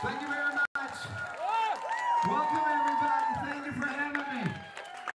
Thank you very much. Welcome, everybody. Thank you for having